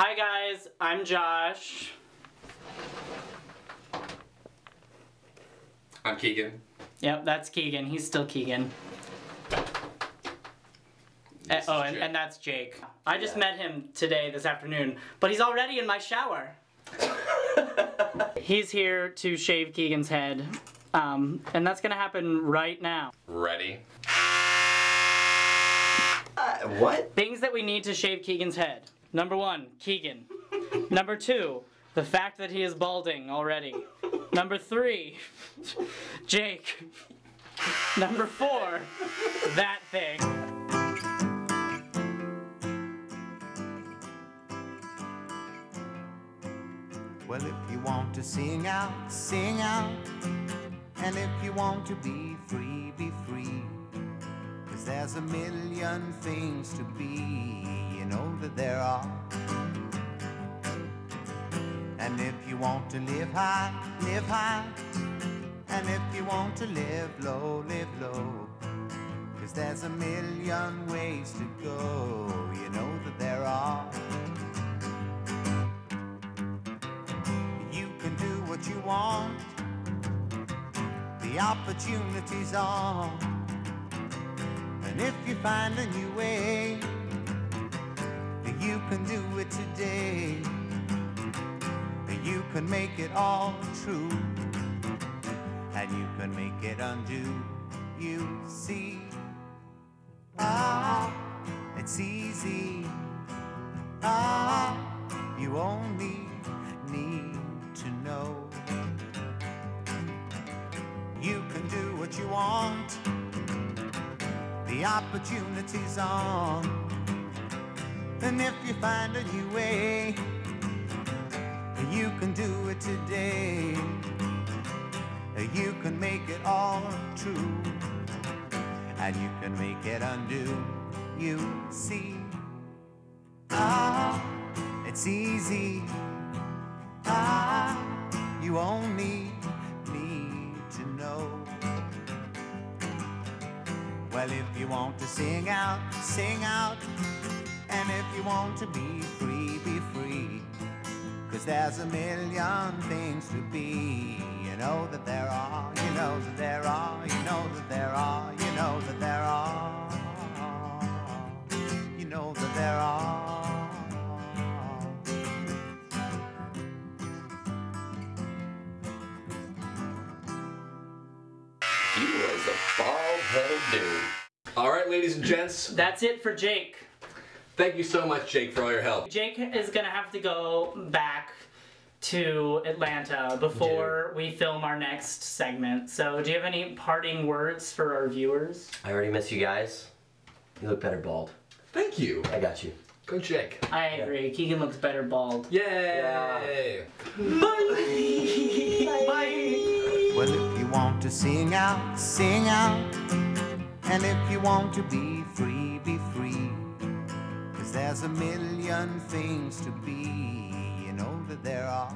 Hi guys, I'm Josh. I'm Keegan. Yep, that's Keegan. He's still Keegan. Uh, This oh, and, and that's Jake. I just Yeah. met him today, this afternoon, but he's already in my shower. he's here to shave Keegan's head, um, and that's gonna happen right now. Ready? Uh, what? Things that we need to shave Keegan's head. Number one, Keegan. Number two, the fact that he is balding already. Number three, Jake. Number four, that thing. Well, if you want to sing out, sing out. And if you want to be free, be free. Cause there's a million things to be, know that there are. And if you want to live high, live high. And if you want to live low, live low. Cause there's a million ways to go, you know that there are. You can do what you want. The opportunity's on. And if you find a new way, can make it all true. And you can make it undo. You see. Ah, it's easy. Ah, you only need to know. You can do what you want. The opportunity's on. And if you find a new way, can do it today. You can make it all true. And you can make it undo. You see. Ah, it's easy. Ah, you only need to know. Well, if you want to sing out, sing out. And if you want to be free, there's a million things to be. You know that there are, you know that there are, you know that there are, you know that there are. You know that there are. He was a bald headed dude. All right, ladies and gents. That's it for Jake. Thank you so much, Jake, for all your help. Jake is gonna have to go back to Atlanta before we film our next segment. So, do you have any parting words for our viewers? I already miss you guys. You look better bald. Thank you. I got you. Go, Jake. I agree. Keegan looks better bald. Yay! Bye. Bye. Well, if you want to sing out, sing out. And if you want to be free, be free. There's a million things to be, you know that there are.